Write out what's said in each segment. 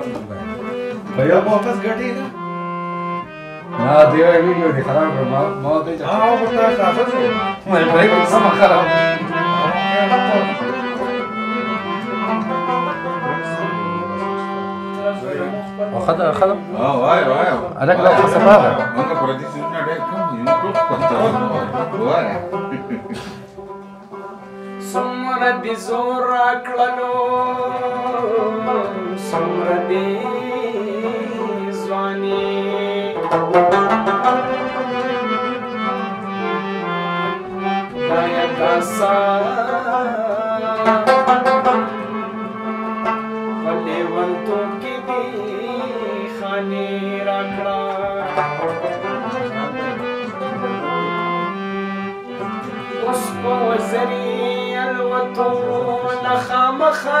پر نمبر په یو واپس غټي نه نا دی ویډیو دې خراب کړ ما ما ته چا ها په تاسو تاسو مې په یو سم خراب اخذ اخذ اه واي واي انا كده خلاص بقى انا براديس انا ده كم يمكن كنت واي ثم ربي زور اكلنو څومره دې ځواني دا یا داسا ولې ونتو کې دې خاني راکړه اوس وزري الوتو لخامخه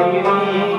Thank you.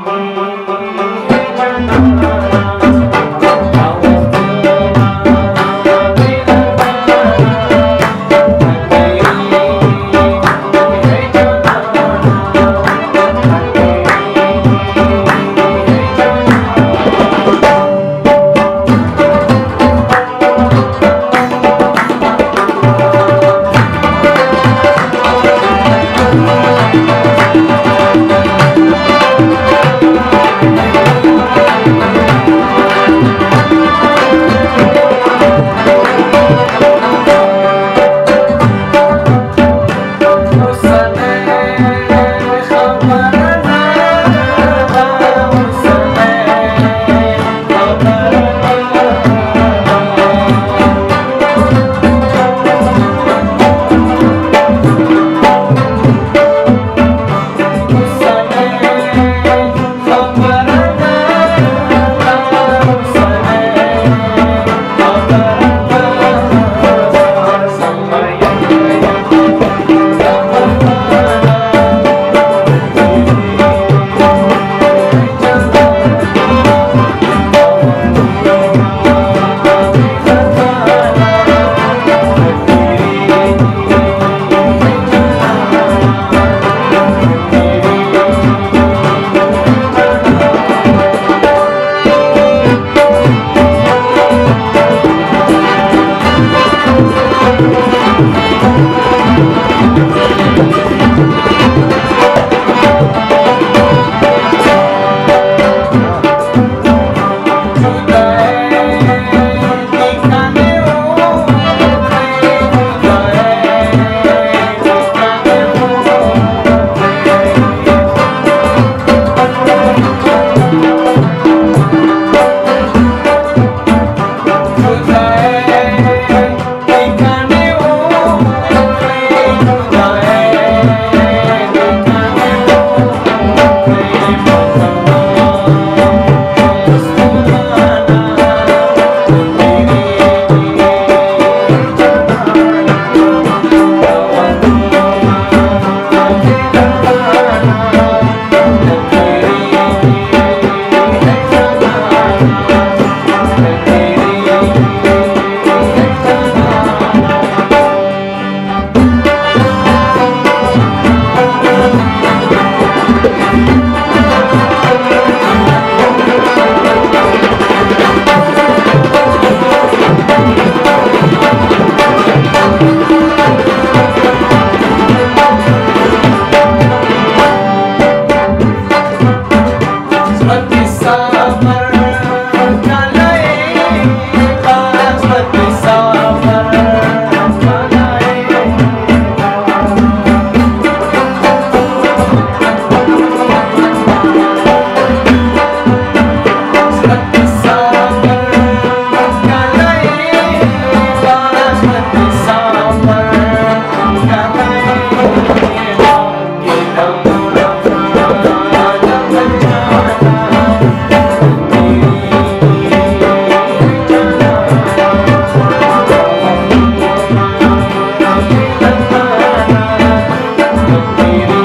Thank you.